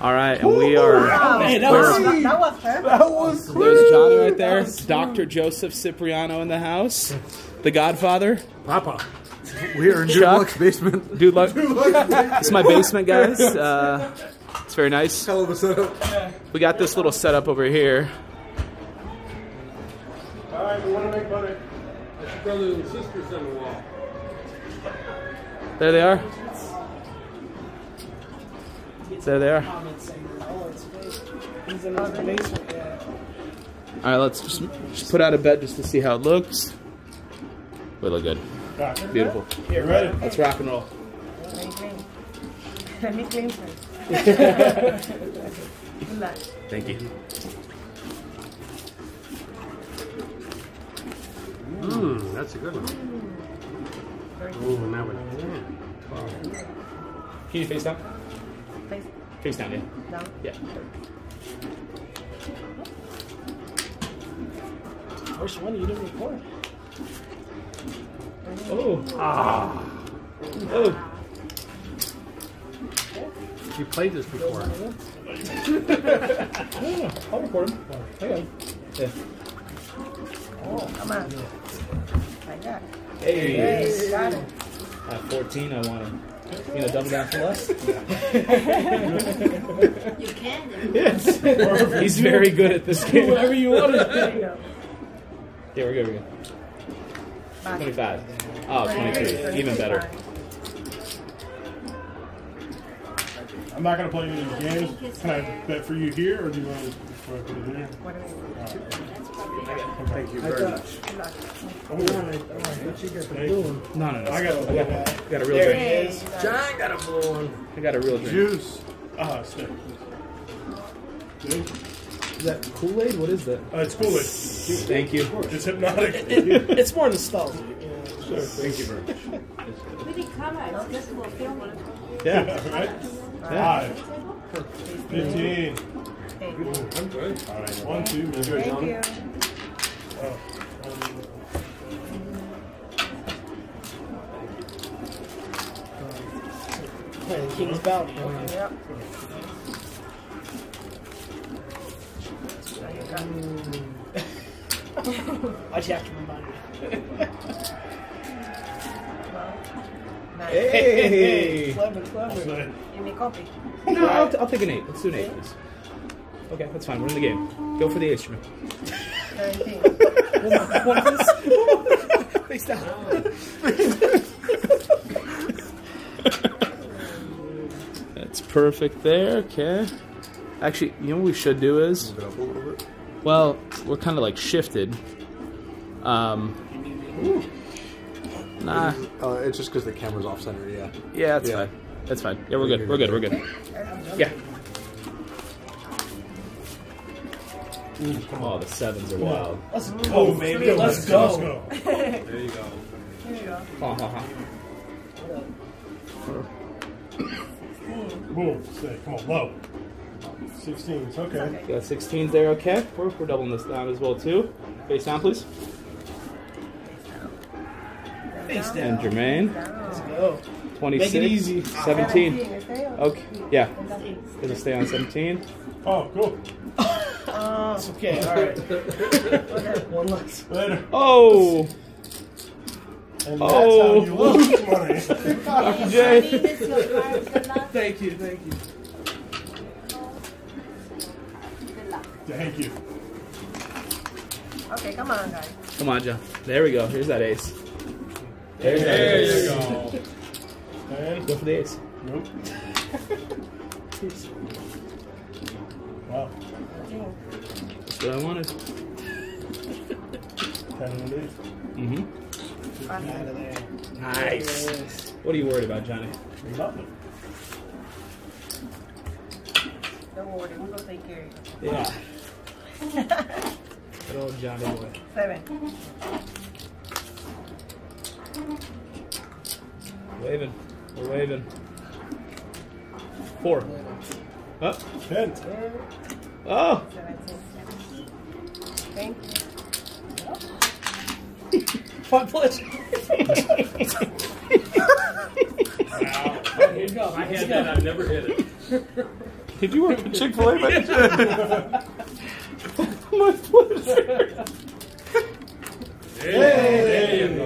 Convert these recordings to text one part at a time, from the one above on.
All right, and we are. Man, that we're- was That, that was perfect. that was There's Johnny right there. Dr. Joseph Cipriano in the house. The Godfather. Papa. We are in Dude Luck's basement. Dude, look. It's my basement, guys. Uh, it's very nice. Hell of a setup. We got this little setup over here. All right, we want to make butter. That's your brothers and sisters on the wall. There they are. There they are. He's in the basement, yeah. All right, let's just, just put out a bed just to see how it looks. We look good. Beautiful. You ready? Let's rock and roll. Let me clean. Let me clean Thank you. Mmm, that's a good one. Ooh, and that mmm. one. Can you face down? Face Face down, yeah. down. Yeah. First one you didn't record. Oh. Ah. Oh. You played this before. Yeah, I'll record him. Hang on. Yeah. Oh, come on. Like that. Hey. Hey, got it. At 14, I want to. You know, double down for less? You can. Yes. He's very good at this game. Whatever you want to There you go. Yeah, we're good, we're good. Back. 25. Oh, 23. Even better. I'm not going to play any of the games. Can I bet for you here, or do you want to put it here? What do Thank you very much. No, no, no. I got I got, I got a real There drink. is. John got a blue one. I got a real drink. Juice. Ah. See? Is that Kool-Aid? What is that? Uh, it's cool. Thank you. It's hypnotic. It's more nostalgic. you know. Sure, Thank you very much. Yeah, right? Five. Fifteen. Hey, I'm good. All right. One, two, three. thank you. Oh. Yeah, the King's Bounty. Okay. Yep. So you got Why'd you have to remind me? nice. Hey! Clever, clever. Say, Give me coffee. No, I'll, I'll take an eight. Let's do an eight, please. Okay, that's fine. We're in the game. Go for the ace, Jermaine. 17. Face down. That's perfect there. Okay. Actually, you know what we should do is, Move it up a little bit. well, we're kind of like shifted. Um. Nah. Uh, it's just because the camera's off center. Yeah. Yeah, that's Yeah. fine. That's fine. Yeah, we're good. We're good. We're good. Oh, the sevens are wild. Let's mm. go, oh, baby. Let's go. Let's go. There you go. Here you go. Ha ha ha. Boom. Stay. Come on, low. 16. It's okay. Got 16s there, okay. We're, we're doubling this down as well, too. Face down, please. Face down. And Jermaine, Let's go. 26. Make it easy. 17. Okay. Okay, yeah. Gonna stay on 17. Oh, cool. It's okay. All right. One less. Later. Oh! And that's Oh. how you lose money. Dr. J. This is your card. Good luck. Thank you. Thank you. Thank you. Okay, come on, guys. Come on, John. There we go. Here's that ace. There's that There ace. you go. And Go for the ace. nope. Wow. That's what I wanted. Ten and eight. Mm-hmm. Out. Nice. What are you worried about, Johnny? Nothing. Don't worry, we're gonna take care of you. Yeah. Good old Johnny boy. Seven. Waving. We're waving. Four. Up. Ten. Oh! Seventeen. Oh. Thank you. Fun pleasure. Wow. Here you go. I had that. I've never hit it. Did you work at Chick Fil A? My pleasure. There you go.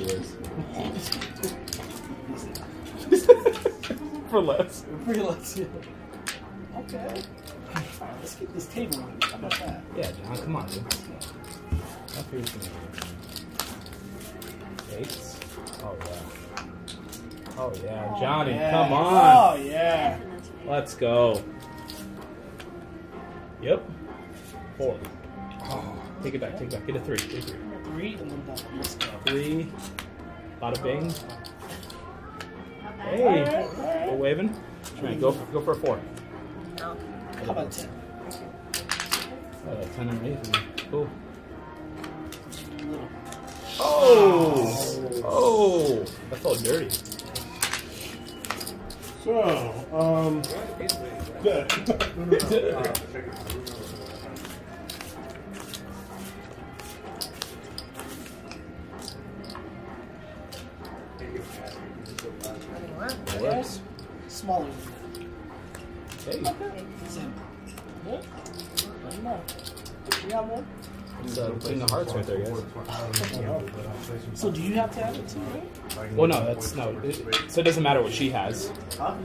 For the raise. for less. Realize it. Okay. Alright, let's get this table running. How about that? Yeah, John, come on, dude. Up here, you can- Eights. Oh yeah. Oh yeah, oh, Johnny, Yeah. come on. Oh yeah. Let's go. Yep. Four. Oh, take it back, take it back. Get a three. Get a three. Three and then double. Let's go. Three. Bada bing. Not bad. Hey. Go waving. Tremaine, go, go for a four. No. How about ten? Uh, ten and eight. Cool. Oh! Oh! That felt dirty. So, um, good. What? Works. Smaller. Hey, Same. Good. Let me know. You got one? it's uh, the hearts right there, guys. So do you have to have it too, right? Well, no, that's no. It, so it doesn't matter what she has. Huh?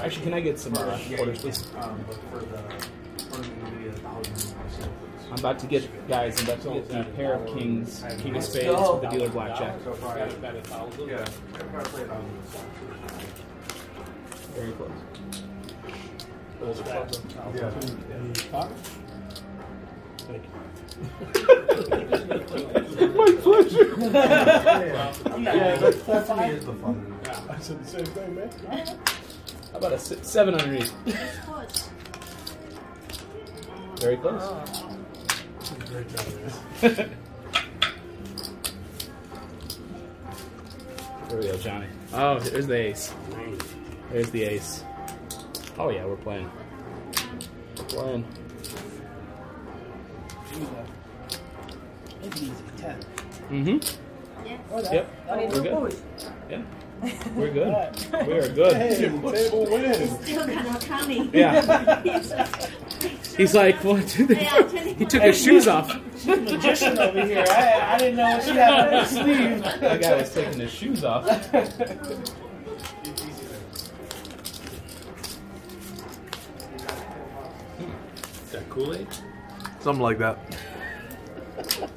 Actually, can I get some uh, quarters, please? I'm about to get, guys. I'm about to get the pair of kings, king of spades with the dealer blackjack. Very close. My pleasure. Yeah, that's, that's I said the same thing, man. How about a seven underneath? Close. Very close. Great job, man. There we go, Johnny. Oh, there's the ace. There's the ace. Oh yeah, we're playing. We're playing. Ten. Mm-hmm. Yes. Oh, Yep. We're good. Yeah. We're good. Alright. We are good. Hey, table wins. Still got no tummy. Yeah. He's like, He's what? Yeah, I'm he took his shoes off. She's a magician over here. I, I didn't know what she had on her sleeve. That guy was taking his shoes off. Is that Kool Aid? Something like that.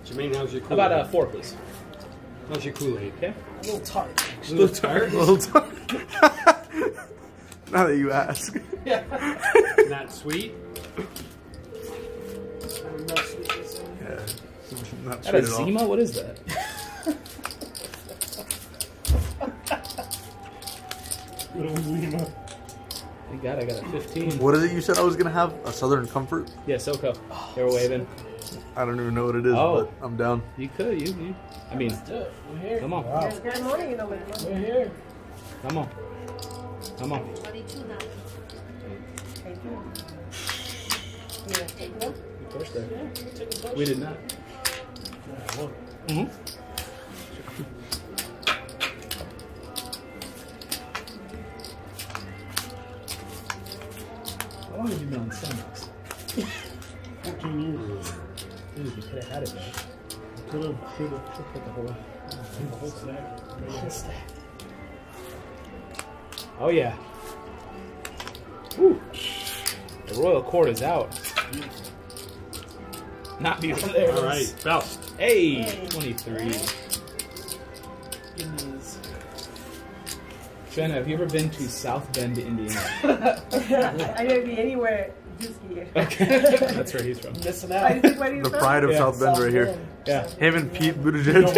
Jermaine, how's your How Kool about uh, four, please? How's your Kool Aid? Okay. A little tart. A little tart? A little tart. now that you ask. Yeah. Not that sweet? No sweetness. Yeah. Not That a sweet at all. Zima? What is that? Little Lima. Thank God I got a 15. What is it you said I was gonna have? A Southern Comfort? Yeah, SoCo. They were waving. I don't even know what it is, Oh. but I'm down. You could, you, you. I mean, Do it. We're here. come on. Wow. Good morning, you know, man. We're here. Come on. Come on. 42 now. Thank you. You gonna take one? You pushed there. Take a brush. We did not. Mm-hmm. How long have you been on Sundays? 14 years. Dude, you could have had it, man. Could have, should have. Should put the whole. The whole stack. Oh yeah. Whew. The royal court is out. Not beautiful. There. All right, Faust. Hey, 23. Goodness. Jenna, have you ever been to South Bend, Indiana? I gotta be anywhere. Just here. Okay, that's where he's from. Missing out. think where The from? pride of Yeah. South Bend right here. Yeah. Him and Pete Buttigieg.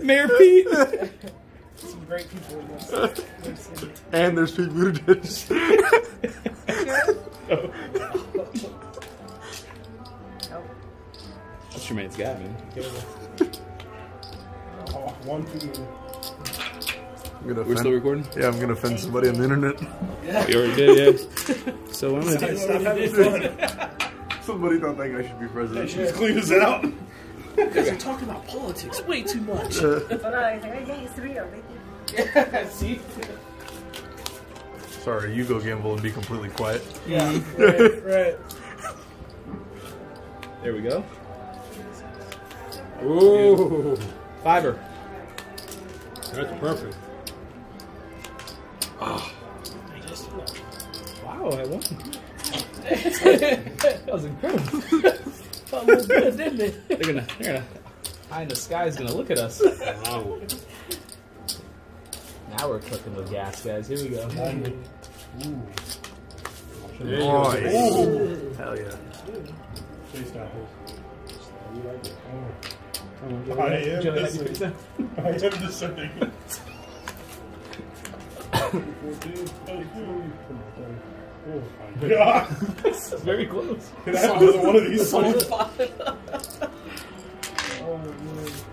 Mayor Pete. Some great people in this. Great city. and there's Pete Buttigieg. Oh. That's Jermaine's guy, man. Oh, one, two. I'm gonna We're still recording? yeah, I'm gonna offend somebody on the internet. You already did, yeah. So I'm gonna Stop having fun. Somebody thought that guy should be Hey, president. she just clean this out. Because you're talking about politics way too much. Uh, so now I say, yeah, it's real. See? Sorry, you go gamble and be completely quiet. Yeah. Right. right. There we go. Ooh, Fiver. that's perfect. Ah. Wow, I won. that was incredible. Felt a little good, didn't it? They're gonna, they're gonna, high in the sky is gonna look at us. Wow. Now we're cooking with gas, guys. Here we go. There you Oh, go. yeah. Hell yeah. Face down. Oh, I am Joey, this- how do you fix that? I am discerning. 14, 32. Oh my god. This is very close. Can I have another one of these? please?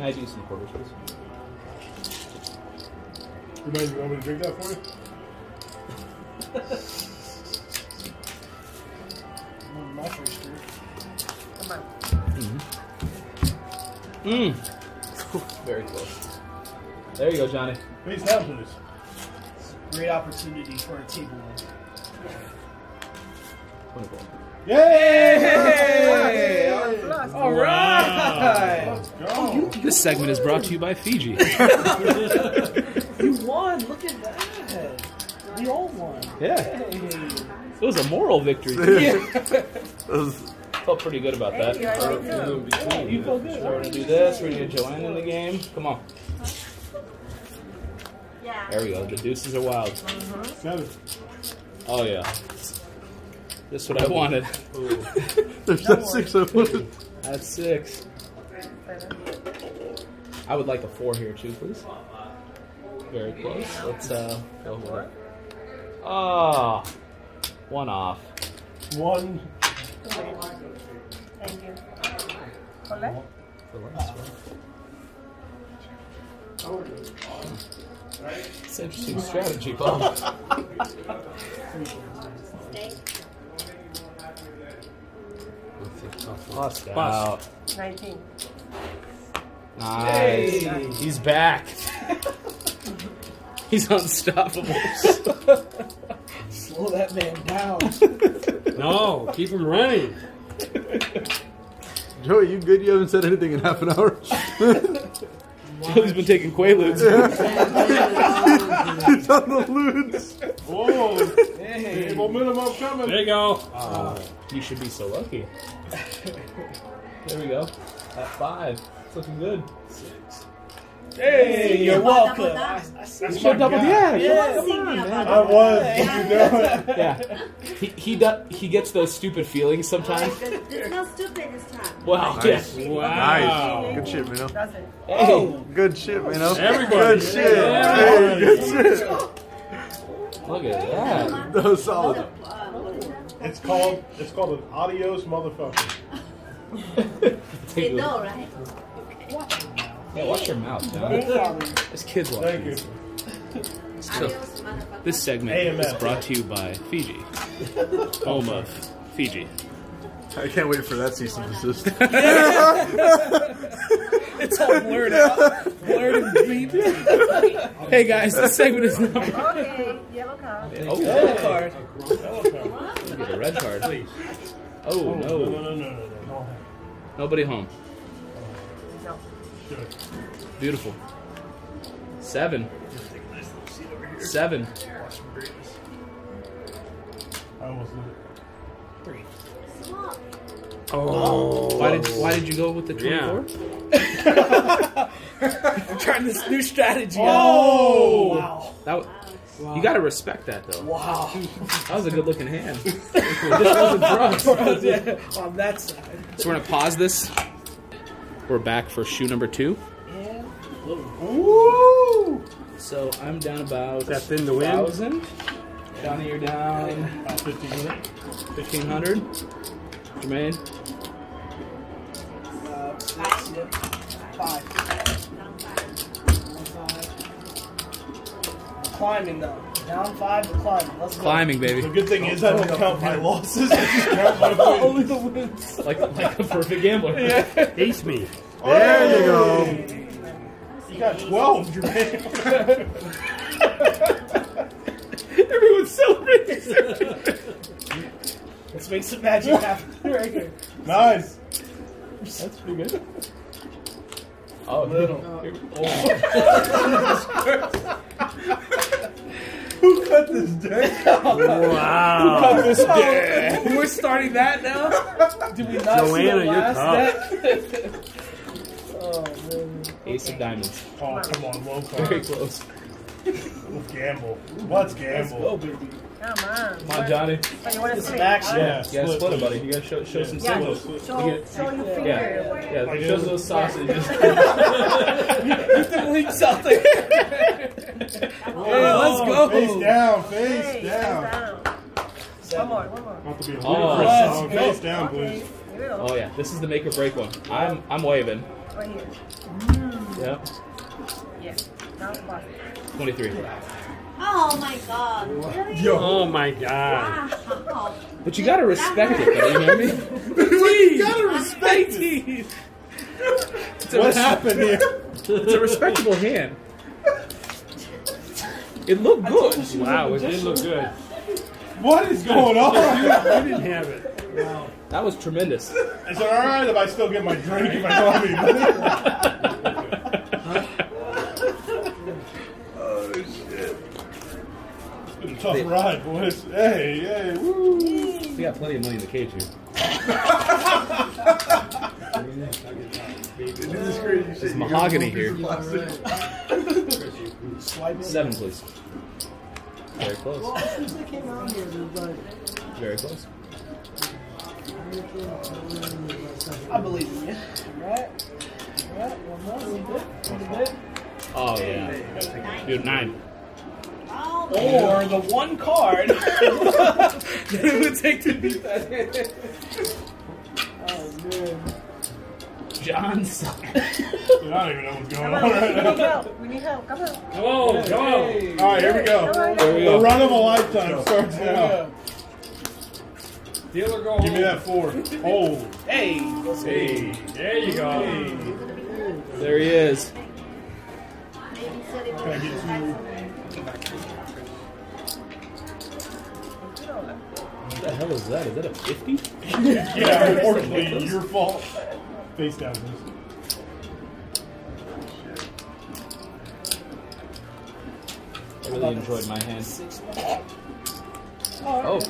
Can I do some quarters, please? Remind me, you want me to drink that for you? On mm, my first year. Come on. Mmm. very close. There you go, Johnny. Face down, please. Great opportunity for a table win. 24. Yay! Plus. All right. Let's go. This segment is brought to you by Fiji. You won. Look at that. We all won. Yeah. Hey. It was a moral victory. That was- Felt pretty good about that. Thank you. I. Yeah, you felt good. So we're gonna do this. We're gonna get Joanne in the game. Come on. Yeah. There we go. The deuces are wild. Mm-hmm. Seven. Oh yeah. This is what I wanted. There's that six I wanted. That's six. I would like a four here too, please. Very close. Let's uh go with it. Ah, one off. One. Thank you. Collect? It's an interesting strategy, Bob. Stay. Bust Bust. out. 19. Nice. He's back. He's unstoppable. Slow that man down. No, keep him running. Joey, you good? You haven't said anything in half an hour. Joey's been taking Quaaludes. He's on the loons. Whoa. Hey. Hey, momentum upcoming. There you go. Uh, you should be so lucky. There we go. At five. It's looking good. Hey, you're Double welcome. I, I, That's You my should double, guy. yeah, Yeah. come on, man. I that. was. You know. Yeah, he he does, he gets those stupid feelings sometimes. It's not stupid this time. Wow, Nice. yeah. Wow. Nice. Good shit, Mino. Does it? Hey, Good shit, Mino. Everybody. Good shit. Yeah. Hey, good shit. look at that. That was solid. Uh, what is that? It's called. It's called an adios motherfucker. They know, right? Yeah, watch your mouth, John. Damn. This kid's Thank watching. you. So, this segment AMF. is brought to you by Fiji, home of Fiji. I can't wait for that cease and desist. it's all blurred out. Blurred and beep. Hey guys, this segment is now. Okay. Yellow card. Oh, Yellow card. look at the red card. please. Oh No, no, no, no, no, no, no. nobody home. No. Good. Beautiful. Seven. Seven. I almost did it. Small. Oh. Why did Why did you go with the Yeah. twenty-four? I'm trying this new strategy. Oh! Wow. That w- you got to respect that though. Wow. That was a good looking hand. this wasn't for us. yeah, on that side. So we're gonna pause this. We're back for shoe number two. And Woo! So I'm down about that thin to win? thousand. Down you're down About fifteen hundred. Jermaine, uh, six, yep. Five. Down five. Five. climbing though. Down five to climbing. Let's go. Climbing, baby. The good thing is I don't count my losses. I just count my Only the wins. Like like a perfect gambler. Ace me. Oh! There you go. You got 12, Jermaine. Everyone's celebrating. Let's make some magic happen right here. nice. That's pretty good. Oh, Little. Here- Who cut this deck? Wow. this day. We're starting that now? Did we not see Joanna, the you're last tough. deck? oh, man. Ace of diamonds. Oh, come on, low card. Very close. Let's gamble. Let's Let's go, gamble. baby. Come on. Come on, Johnny. So you want to This split? action. Yeah, You gotta split it, buddy. You gotta show, show some Yeah. symbols. Show, You get- show your finger. Yeah, yeah. Like Show this. those sausages. Get the links out there. Hey, oh, let's go. Face down, face Hey, down. down. One more, one more. Not to be a Oh, ludicrous let's go. Face down, please. Okay, here we go. oh yeah, this is the make or break one. I'm I'm waving. Right here. Yep. Yeah. Now it's. Twenty three. Oh my god. Really? Oh my god. Wow. But you gotta respect it, though. You know what I mean? you gotta respect it. It's a, What's happened here? it's a respectable hand. It looked good. Wow, it did look good. What is going on? You didn't have it. Wow. That was tremendous. Is it alright if I still get my drink if I don't have any money? oh shit. It's been a tough ride, boys. Hey, hey, woo. We got plenty of money in the cage here. This is crazy shit. It's mahogany here. Swipe it. Seven, please. Very close. Well, as soon they came out here, like, Very close. I believe in you. Right? Right? One more. One bit. One bit. Oh yeah. Dude, nine. Oh, Or the one card that it would take to beat that. Oh, man. John suck. Dude, I don't even know what's going on on, right we need now. help. We need help. Come on. Come on, come on. Hey. Alright, here we go. Come on. There we The run of a lifetime starts now. Yeah. Deal or go Give me that four. Oh, Hey. hey. There you go. There he is. maybe said it Can I get two? What the hell is that? Is that a 50? Yeah, unfortunately, your fault. Face down, please. I really enjoyed my hand. Oh, oh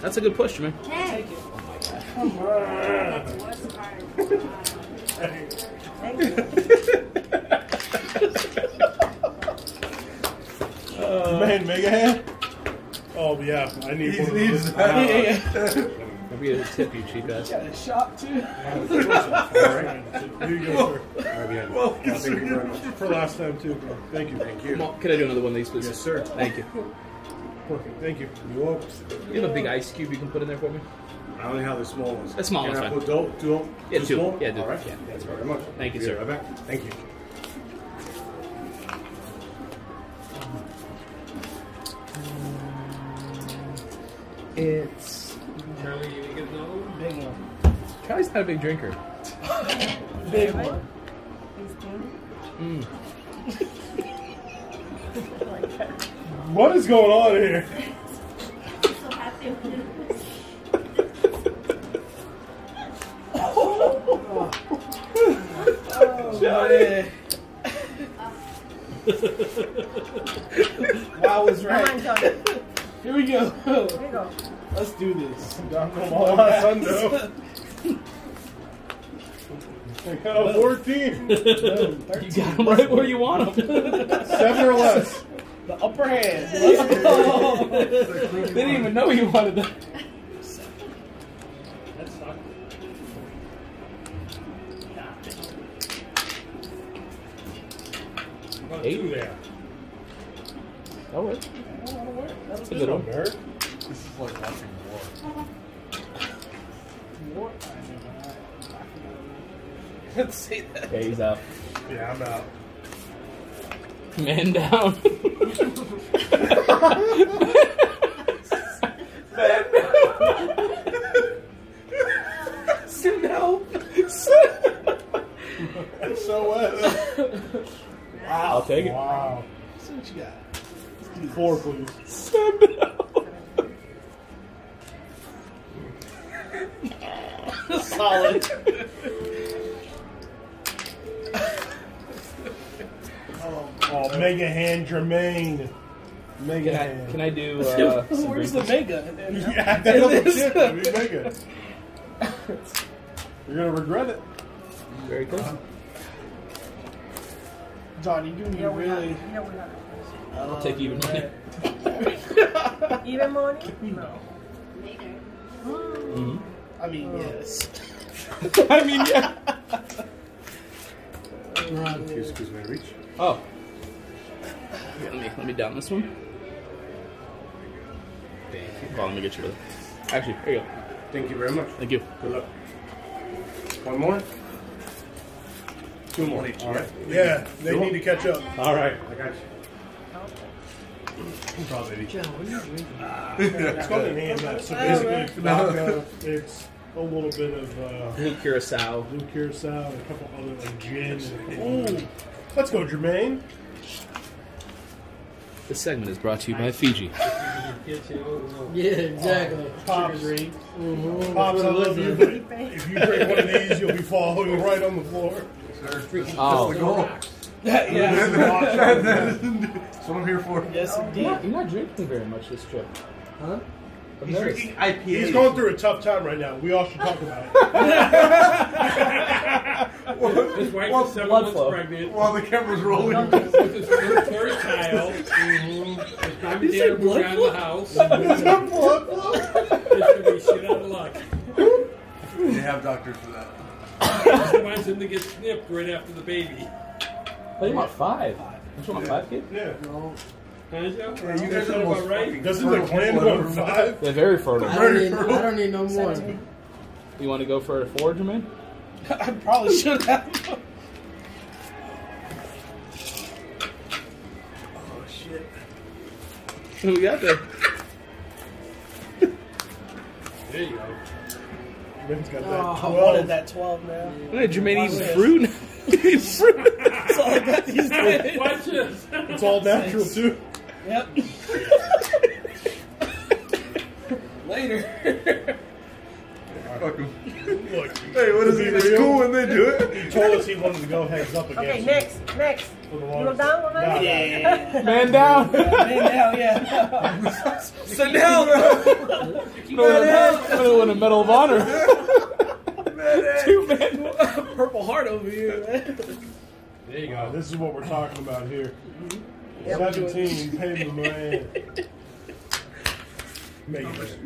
that's a good push, man. Hey, Take it. that's the worst part. Thank you. Man, mega hand? Oh, yeah, I need He one of needs those. that. Maybe a tip, you cheap ass. Got a shot, too. Here you go, sir. Well, thank you very much. For last time, too, bro. Thank you. Thank Come you. on, can I do another one of these, please? Yes, sir. Thank you. Perfect. Thank you. You want? You have a big ice cube you can put in there for me? I only have the small ones. The small Can I fine. put two, two, Yeah, two. small? Yeah, two. All right. Yeah, Thanks very much. Thank you, Be sir. Right back. Thank you. It's. Charlie's not a big drinker. Big one. Mm. What is going on here? I'm so happy with this. Oh, wow was Come on, right. Tony. Here we go. Here you go. Let's do this. Sundo. I got a 14. Boom, You got him right where you want him. Seven or less. The upper hand. Let's oh. they didn't even know you wanted that. Eight. there. That worked. That's a good one. Nerd. This is like watching war. More- Let's see that. Yeah, he's out. Yeah, I'm out. Man down. Sit down. So wet. I'll take it. Wow. See what you got. Four, please. Solid. Oh, Mega Hand Jermaine. Mega Can I, Hand. can I do uh, some Where's the briefings? mega? Yeah, that was shit. I Mega. You're gonna regret it. Very close. John, you do me Yeah, we have. really. Yeah, we have. I'll take even money. Even money? No. Later. Mhm. I mean, yes. I mean, yeah. Excuse me, reach. Oh. Here, let me let me down this one. Thank you. Well, let me get you. Really. Actually, here you go. Thank you very much. Thank you. Good luck. One more? Two more. All right. Yeah, they need to catch up. All right. I got you. Probably. It's called an AMF. So basically, it's vodka. It's a little bit of uh, Blue curacao. blue curacao and a couple other like gin. And, ooh, let's go, Jermaine. This segment is brought to you by Fiji. Yeah, exactly. Pops. Sugar drink. Mm-hmm. Pops, I love you, but if you drink one of these, you'll be falling right on the floor. Oh, Yeah, yeah. That's what I'm here for. yes, indeed. you're not drinking very much this trip. Huh? I've noticed. IPA. He's going through a tough time right now. We all should talk about it. His wife Well, is seven blood months flow. pregnant While the camera's rolling. with his first first child. His mom and You dad said are moving blood out of flow? the house. It's gonna be shit out of luck. They have doctors for that. She wants him to get snipped right after the baby. Oh, you want five? Don't you want five kids? Yeah. Huh, Joe? Yeah, you guys are sound the most about right. fucking Doesn't the clan go over five? They're very fertile. I don't, need, I don't need no more. You want to go for a four, Jermaine? I probably should have. Oh, shit. Who we got there? There you go. Jermaine's got that Oh, I wanted that 12 now. Hey, Jermaine eating Watch fruit. Eating fruit. That's all I got these days. Watch. It's all natural, too. Yep. Later. Fuck 'em. Look, Hey, what is To it? It's real, cool when they do it. He told us he wanted to go heads up against Okay, you next, next. for the You longest- look down with Nah, me? Yeah. Man down. Man down, yeah. Sit down. I'm gonna win a Medal of Honor. Two men. Purple heart over here, man. There you Uh, go. this is what we're talking about here. Yep. 17, Payne Moran. Make it.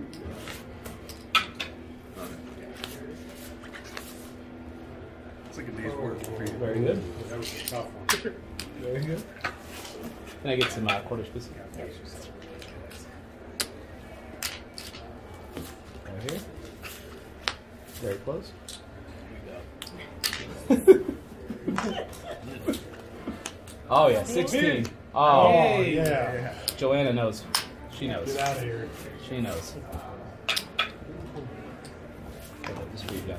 It's like a day's work for you. Very good. That was a tough one. Very good. Can I get some uh, quarter piece? Right here. Very close. oh yeah, sixteen. Oh, Oh, yeah. Joanna knows. She knows. Get out of here. She knows. Okay, let this read down.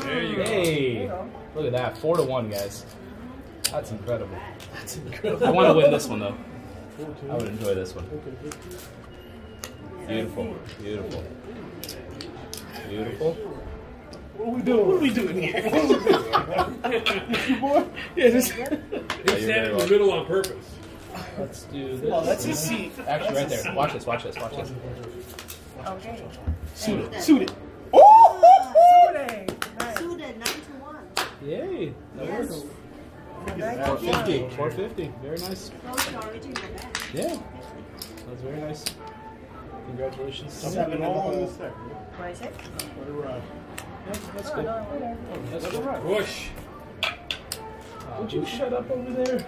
There you go. Hey, look at that, four to one, guys. That's incredible. That's incredible. I want to win this one though. I would enjoy this one. Beautiful, beautiful, beautiful. What are we doing? What are we doing here? Yeah, just, He you're sat very in the middle on purpose. Let's do this. oh, that's his seat. Actually, right there. Watch this. Watch this. Watch this. Okay. Suit it. Suit it. Sude. Nice. Suited, nine to one. Yay. That Yes. works. 450. 450. Very nice. Close to original. Yeah. That was very nice. Congratulations. Seven all on all. this. What is it? Let it ride. Yeah, that's good. no, whatever. That's good. Push. Would you shut up over there?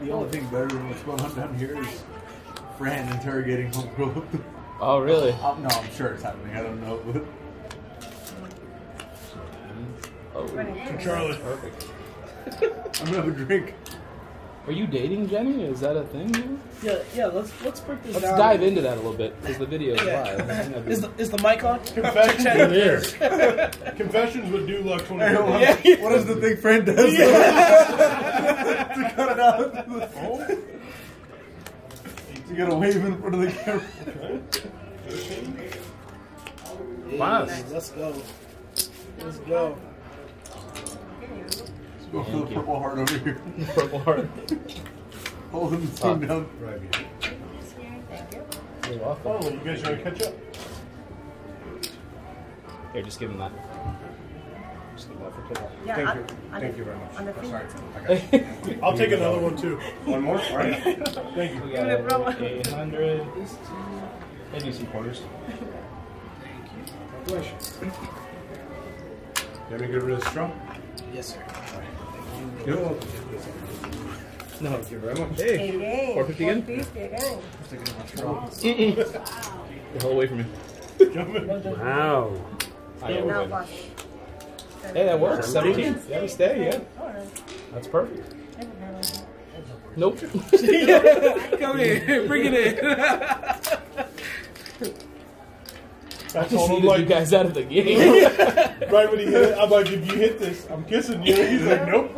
The only thing better than what's going on down here is Fran interrogating Homegirl. Oh, really? Um, no, I'm sure it's happening. I don't know, but Oh, Oh, Charlie. perfect. I'm gonna have a drink. Are you dating Jenny? Is that a thing? Yeah, yeah. Let's let's break this Let's down. dive into that a little bit because the video is Yeah. live. I think that'd be- Is the, is the mic on? Confessions Check, with check. this. Confessions with Dude Luck Hey, 24. what, Yeah. what does the big friend does? to cut it out. Oh. You gotta wave in front of the camera. Pass. Let's go. Let's go. Go for the purple heart over here. Purple heart. Holding the Ah. team down. You're welcome. Oh, you guys trying to catch up? Here, just give him that. Just give him that for kickoff. Yeah, Thank on- you. on Thank the- you very much. On the Oh, sorry. Okay. I'll take another one too. One more? All right. Thank you. We Give it a got 800. Maybe some quarters. Congratulations. You have any good rid of straw? Yes, sir. You're welcome. No. Thank you very much. Hey. Again. 450 again? 450 again. Get the whole away from me. Wow. I Now watch. Hey, that works. 17. Yeah, we stay, yeah. That's perfect. Nope. Come here. Bring it in. I Just told him needed you like guys out of the game. right when he hit it, I'm like, if you hit this, I'm kissing you. He's like, nope.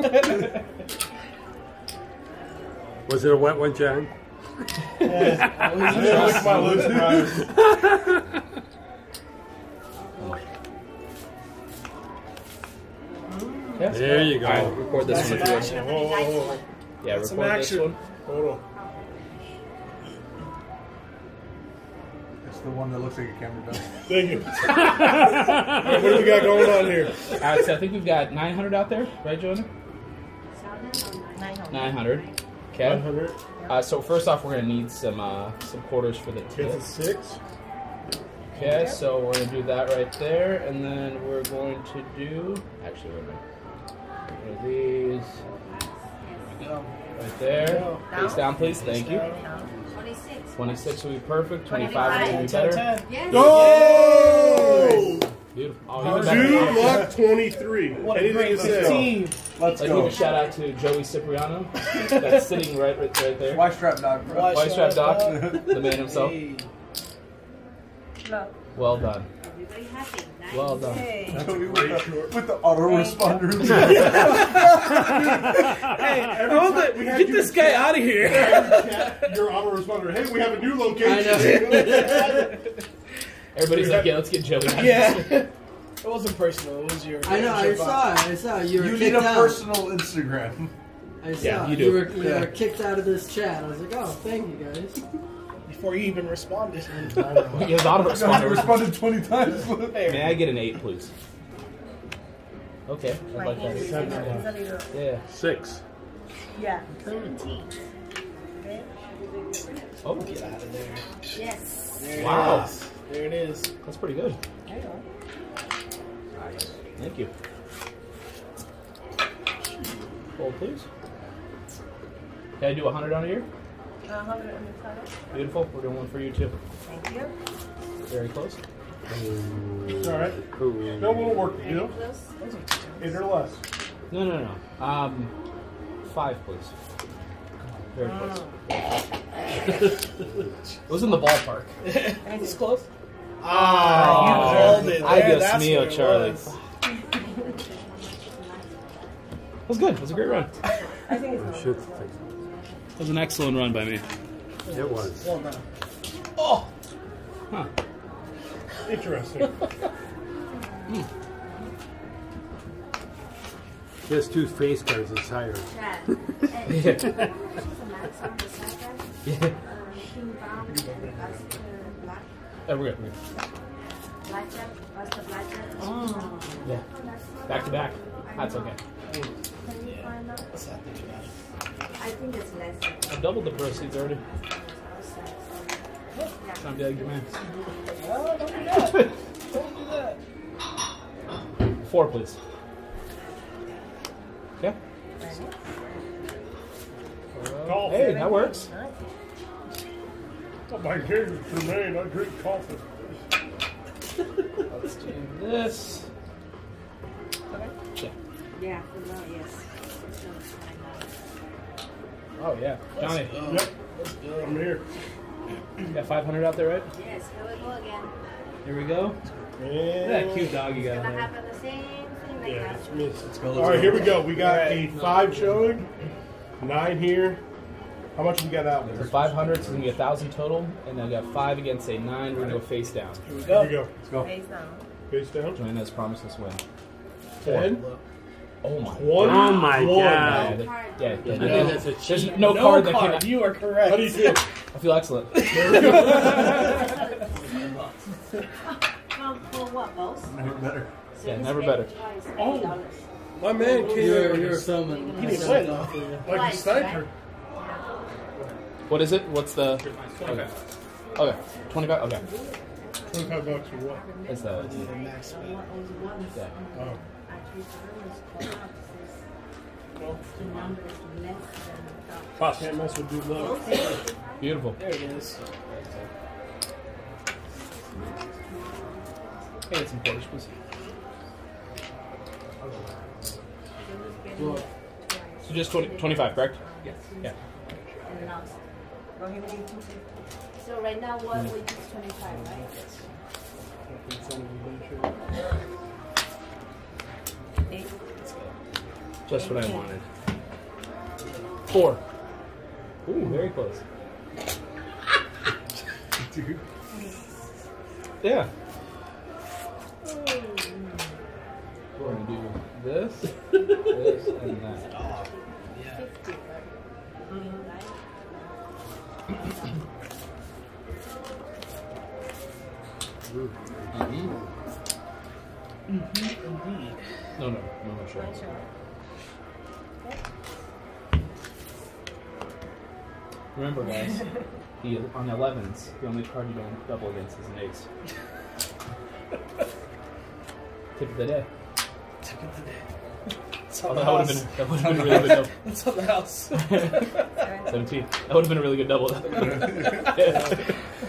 Was it a wet one, John? I didn't lick my lips prior. Yes. There you go. All right, record this one if you want. action. Whoa, whoa, whoa. Yeah, record this one. Hold on. The one that looks like a camera does. Thank you. Alright, what do we got going on here? All right, so I think we've got 900 out there, right, Joanna? 900. 900. Okay. 100. Uh, so first off, we're gonna need some uh, some quarters for the It's tip. a six. Okay, so we're gonna do that right there, and then we're going to do actually wait a minute. One of these Go. right there. Face down, please. Thank you. Down. 26. 26 will be perfect. 25 will be 10, better. 10. Yes. Oh! Beautiful. Oh, even Dude better. Luck 23. What a Anything great to say? team. Let's I'd give a shout out to Joey Cipriano. That's sitting right, right, right there. White strap dog, bro. White White strap strap doc, dog. the man himself. Hey. Well done. Everybody happy. Nice. Well done. Hey. Joey with the, with the autoresponder. Hey, hold it. we Get this guy chat. out of here. Your autoresponder. Hey, we have a new location. Everybody's like, yeah, let's get Joey. Yeah. It wasn't personal. It was your. I know. I saw it. I saw it. You you need a out. personal Instagram. I saw Yeah, you do. were, you Yeah. were kicked out of this chat. I was like, oh, thank you guys. Before you even responded. He has auto I responder. responded 20 times. May I get an eight, please? Okay, I'd My like hand is that. it's a little. Yeah. Six. Yeah. 17. Okay. Oh, Get out of there. Yes. There it Wow. is. There it is. that's pretty good. There you go. Thank you. Hold, please. Can I do a hundred on here? Uh, 100 on the side. Beautiful. We're doing one for you too. Thank you. Very close. All right. Ooh. No more work to do. Close. Eight or less. No, no, no. Um, five, please. Very close. it was in the ballpark. And It's close. Ah, you called it. I There, just that's Neo what it Charlie. was. That was good. It was a great run. I think it's Should not. fix It was an excellent run by me. it. It was. Well done. Oh! Huh. Interesting. He has two face cards. It's higher. Chad. Yeah. what's the max on the side guy? Yeah. Um, King Bomb and Buster Black. Oh, we're good. We're good. Blackjack. Buster Blackjack. Oh. Yeah. Back to back. That's okay. Can you find out? Let's not think about it. I think it's less. I've doubled the proceeds already. outside. It's time to like your man. No, don't do that. Don't do that. Four, please. Okay. Coffee. Hey, that works. Oh, my king Jermaine, I drink coffee. Let's do this. Yeah. Yeah, for now, yes. So, I Oh yeah, Johnny. Yep. I'm here. You got 500 out there, right? know. Yes, here we go again. Here we go. Look at that cute dog you got Gonna there. happen the same thing like yeah, that. it's missed. Let's go. Let's All right, go. here we go. We got a five showing, nine here. How much we got out So there? 500, so it's gonna be a thousand total, and I got five against a nine. We're gonna go face down. Here we Here go. we go. Let's go. Face down. Face down. Joanna's promised us win. Ten. Oh my. One. Oh my one. God. Oh yeah, card. yeah, yeah, I think that's a There's no, No card that can. You are correct. How do you feel? I feel excellent. From for what, boss? Never better. So Yeah, never better. Oh. My man came You're, in you're filming. He didn't I play it off for you. like a sniper. What is it? What's the? Okay. Okay. 25. Okay. Twenty-five bucks or what? It's the. Max. Yeah. Oh. Can't mess with Dude Luck. Beautiful. There it is. Hey, it's some Polish, please. So just 20, 25, correct? Yes. Yeah. Go ahead and give two fifty. So right now, what we just 25, right? Eight. Just what I wanted. Four. Ooh, very close. Dude. Yeah. We're gonna do this, this, and that. 50, right? Mm-hmm. No, no, no, no, sure. Remember, guys, the, on 11s, the only card you don't double against is an ace. Tip of the day. Tip of the day. It's Oh, on the that would have house. been that would have been a really good double. It's on the house. Seventeen. That would have been a really good double.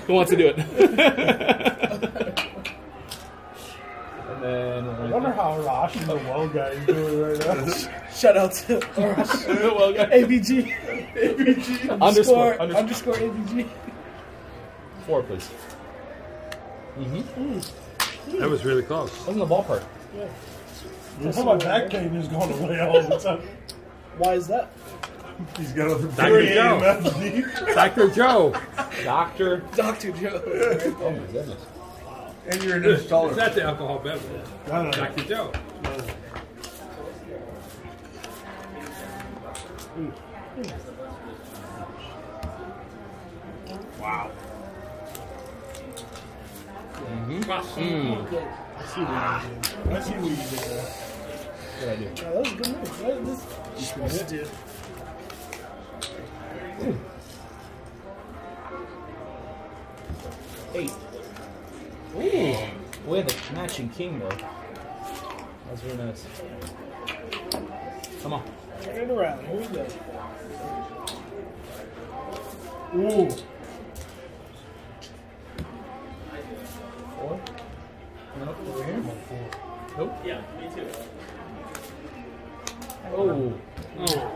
Who wants to do it? and then I wonder how Rosh and the well guy is doing right now. Shout out to Orochi. well, guys. ABG. ABG. Underscore, Underscore, underscore. underscore ABG. Four, please. Mm-hmm. That was really close. That was in the ballpark. That's how my back pain is going away all the time. Why is that? He's got other Dr. Three Joe. Dr. Joe. Doctor. Dr. Joe. Oh my goodness. And you're a new Is installer. that the alcohol beverage? No, no, no. Dr. Joe. Wow. Mm-hmm. Mm. I see what you did. I see what you did there. What I do? Oh, that was a good move. That, this, you're supposed to do. Eight. Ooh. We have a matching king though. That's really nice. Come on. Turn it around. Here we go. Ooh. Four. Nope, over here. Nope. Yeah, me too. Oh. oh.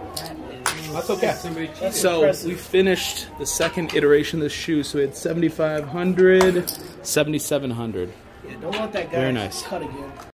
That's okay. That's So we finished the second iteration of the shoe. So we had 7,500, 7,700. Yeah, don't let that guy Very nice. cut again.